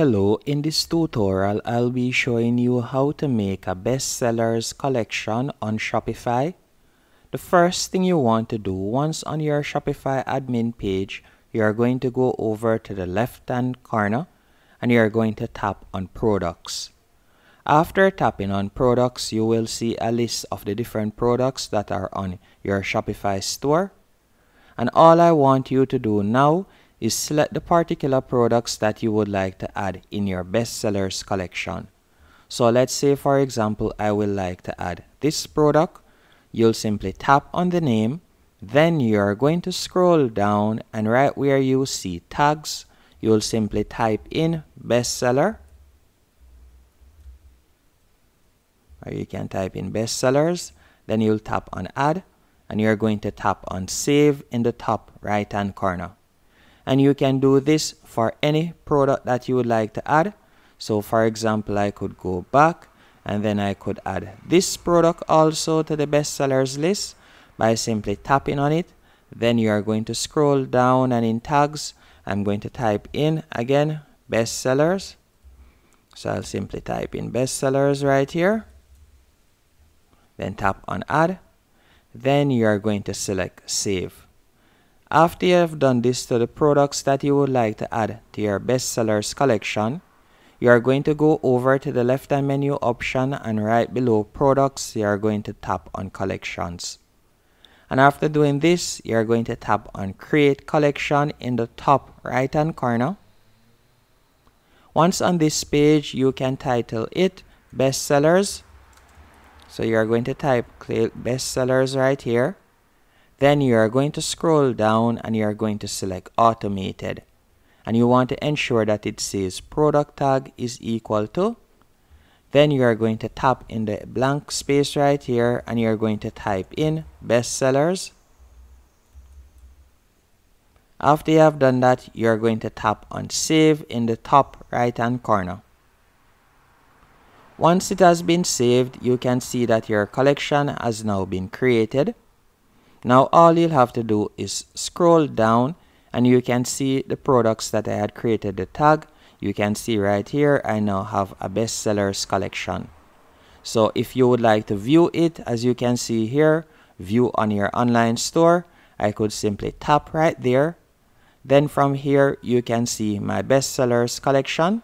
Hello, in this tutorial I'll be showing you how to make a bestsellers collection on Shopify. The first thing you want to do once on your Shopify admin page, you are going to go over to the left hand corner and you are going to tap on products. After tapping on products, you will see a list of the different products that are on your Shopify store. And all I want you to do now is select the particular products that you would like to add in your bestsellers collection. So let's say for example I would like to add this product. You'll simply tap on the name, then you're going to scroll down and right where you see tags, you'll simply type in bestseller. Or you can type in bestsellers, then you'll tap on add and you're going to tap on save in the top right hand corner and you can do this for any product that you would like to add. So for example I could go back and then I could add this product also to the bestsellers list by simply tapping on it. Then you are going to scroll down and in tags I'm going to type in again bestsellers. So I'll simply type in bestsellers right here. Then tap on add. Then you are going to select save after you have done this to the products that you would like to add to your bestsellers collection, you are going to go over to the left hand menu option and right below products you are going to tap on collections. And after doing this, you are going to tap on create collection in the top right hand corner. Once on this page, you can title it bestsellers. So you are going to type bestsellers right here. Then you are going to scroll down and you are going to select automated. And you want to ensure that it says product tag is equal to. Then you are going to tap in the blank space right here and you are going to type in bestsellers. After you have done that, you are going to tap on save in the top right hand corner. Once it has been saved, you can see that your collection has now been created. Now all you'll have to do is scroll down and you can see the products that I had created the tag. You can see right here I now have a bestsellers collection. So if you would like to view it as you can see here, view on your online store, I could simply tap right there. Then from here you can see my bestsellers collection.